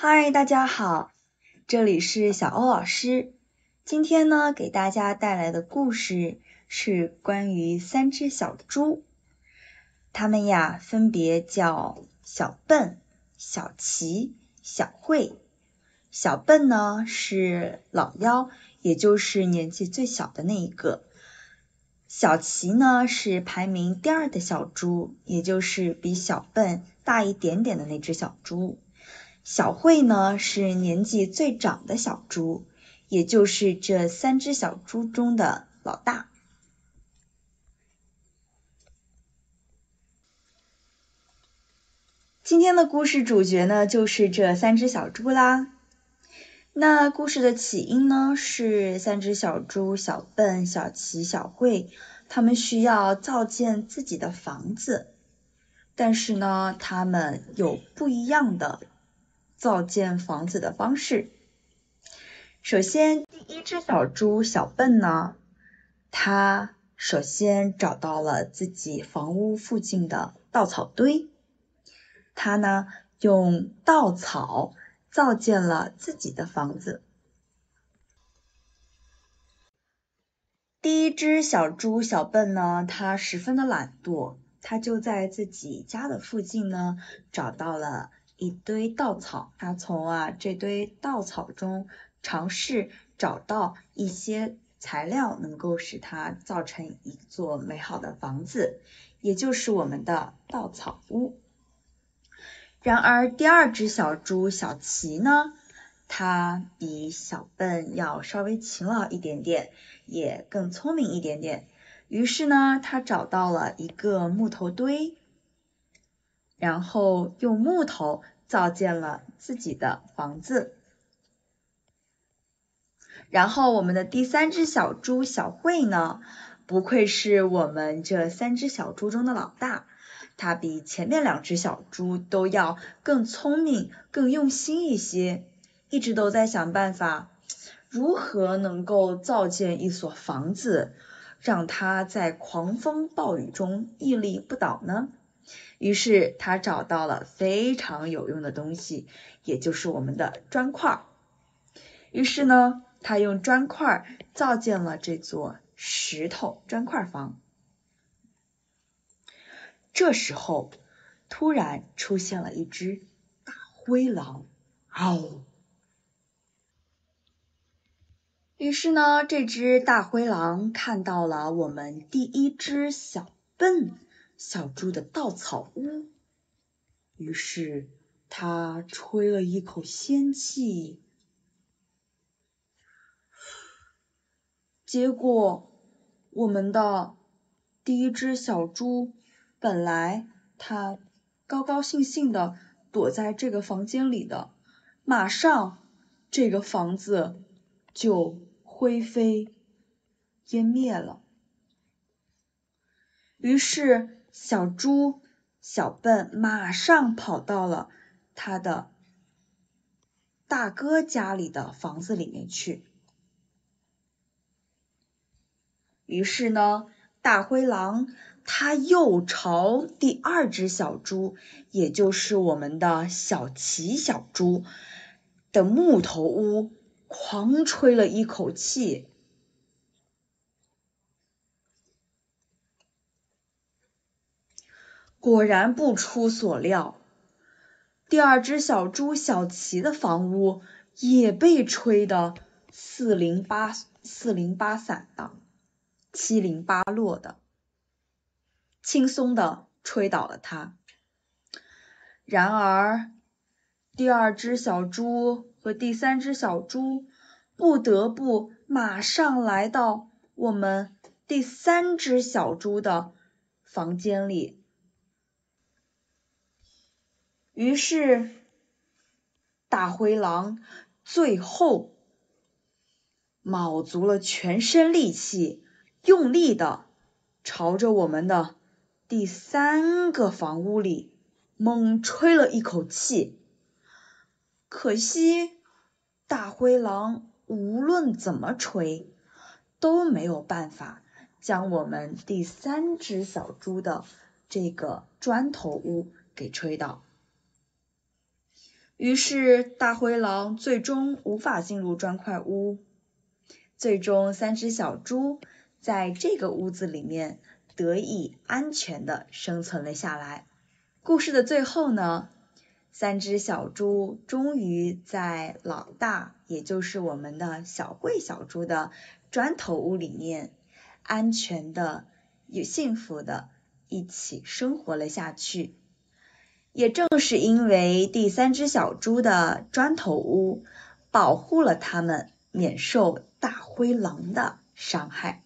嗨，大家好，这里是小欧老师。今天呢，给大家带来的故事是关于三只小猪，它们呀分别叫小笨、小奇、小慧。小笨呢是老幺，也就是年纪最小的那一个。小奇呢是排名第二的小猪，也就是比小笨大一点点的那只小猪。小慧呢是年纪最长的小猪，也就是这三只小猪中的老大。今天的故事主角呢就是这三只小猪啦。那故事的起因呢是三只小猪小笨、小奇、小慧，他们需要造建自己的房子，但是呢，他们有不一样的。造建房子的方式。首先，第一只小猪小笨呢，它首先找到了自己房屋附近的稻草堆，它呢用稻草造建了自己的房子。第一只小猪小笨呢，它十分的懒惰，它就在自己家的附近呢找到了。一堆稻草，他从啊这堆稻草中尝试找到一些材料，能够使它造成一座美好的房子，也就是我们的稻草屋。然而，第二只小猪小奇呢，它比小笨要稍微勤劳一点点，也更聪明一点点。于是呢，它找到了一个木头堆。然后用木头造建了自己的房子。然后我们的第三只小猪小慧呢，不愧是我们这三只小猪中的老大，它比前面两只小猪都要更聪明、更用心一些，一直都在想办法如何能够造建一所房子，让它在狂风暴雨中屹立不倒呢？于是他找到了非常有用的东西，也就是我们的砖块。于是呢，他用砖块造建了这座石头砖块房。这时候，突然出现了一只大灰狼，嗷！于是呢，这只大灰狼看到了我们第一只小笨。小猪的稻草屋，于是他吹了一口仙气，结果我们的第一只小猪本来它高高兴兴的躲在这个房间里的，马上这个房子就灰飞烟灭了，于是。小猪小笨马上跑到了他的大哥家里的房子里面去。于是呢，大灰狼他又朝第二只小猪，也就是我们的小奇小猪的木头屋，狂吹了一口气。果然不出所料，第二只小猪小奇的房屋也被吹得四零八四零八散的，七零八落的，轻松的吹倒了它。然而，第二只小猪和第三只小猪不得不马上来到我们第三只小猪的房间里。于是，大灰狼最后卯足了全身力气，用力的朝着我们的第三个房屋里猛吹了一口气。可惜，大灰狼无论怎么吹，都没有办法将我们第三只小猪的这个砖头屋给吹倒。于是大灰狼最终无法进入砖块屋。最终，三只小猪在这个屋子里面得以安全的生存了下来。故事的最后呢，三只小猪终于在老大，也就是我们的小贵小猪的砖头屋里面，安全的、有幸福的一起生活了下去。也正是因为第三只小猪的砖头屋保护了它们。免受大灰狼的伤害。